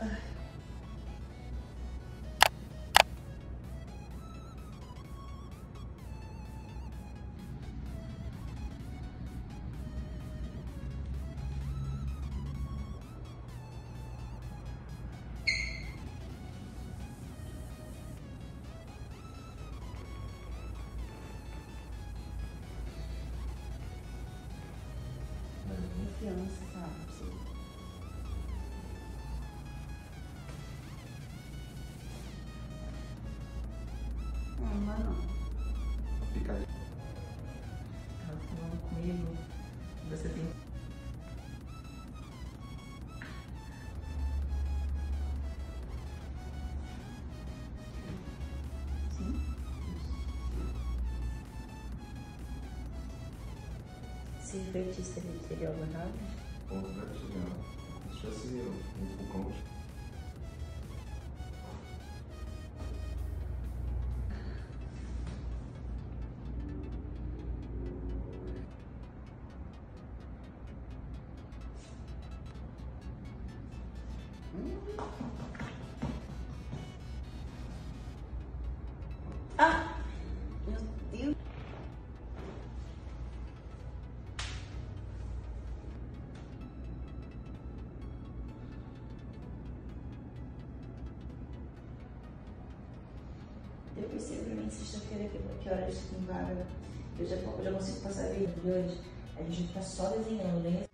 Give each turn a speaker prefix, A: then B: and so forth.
A: Confiança, sabe? Assim. Não, não, não.
B: Fica ali.
A: Ela falando comigo, você tem Sim? Se feitiço ele teria algo errado?
B: Compartilhar. Se tivesse um vulcão
A: Ah! Meu Deus! Eu pensei pra mim sexta-feira que, que horas tem vaga. Eu já, eu já consigo passar de hoje. A gente tá só desenhando, nem